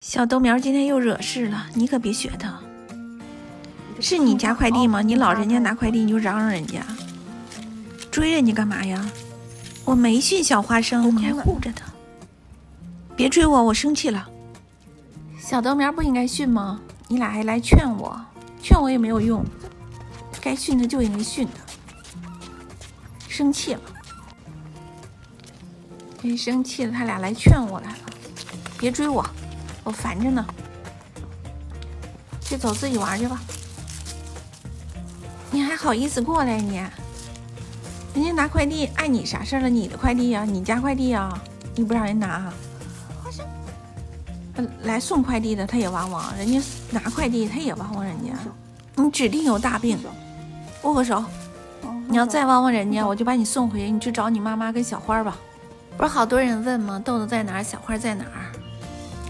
小豆苗今天又惹事了，你可别学他。是你家快递吗？你老人家拿快递你就嚷嚷人家，追人家干嘛呀？我没训小花生，你还护着他。别追我，我生气了。小豆苗不应该训吗？你俩还来劝我，劝我也没有用。该训的就应该训他。生气了，别生气了，他俩来劝我来了。别追我。我烦着呢，去走自己玩去吧。你还好意思过来你？人家拿快递碍你啥事了？你的快递呀，你家快递呀，你不让人拿？来送快递的他也汪汪，人家拿快递他也汪汪人家。你指定有大病，握个手。你要再汪汪人家，我就把你送回去，你去找你妈妈跟小花吧。不是好多人问吗？豆豆在哪儿？小花在哪儿？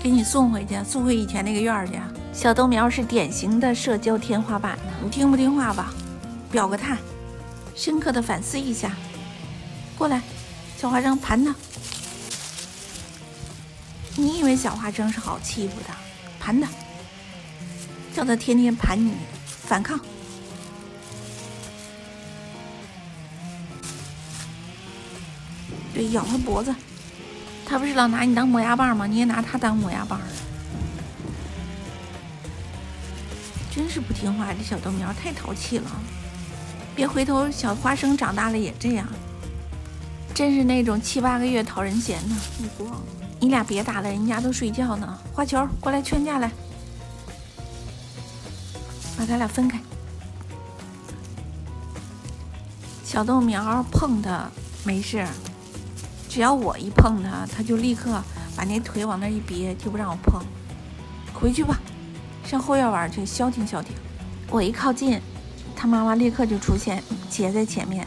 给你送回去，送回以前那个院儿去。小豆苗是典型的社交天花板，你听不听话吧？表个态，深刻的反思一下。过来，小花生盘他。你以为小花生是好欺负的？盘他，叫他天天盘你，反抗。对，咬他脖子。他不是老拿你当磨牙棒吗？你也拿他当磨牙棒，真是不听话！这小豆苗太淘气了，别回头，小花生长大了也这样，真是那种七八个月讨人嫌呢。你，俩别打了，人家都睡觉呢。花球，过来劝架来，把他俩分开。小豆苗碰他没事。只要我一碰它，它就立刻把那腿往那一别，就不让我碰。回去吧，上后院玩去，消停消停。我一靠近，它妈妈立刻就出现，截在前面。